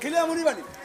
그냥 우리 반입니다.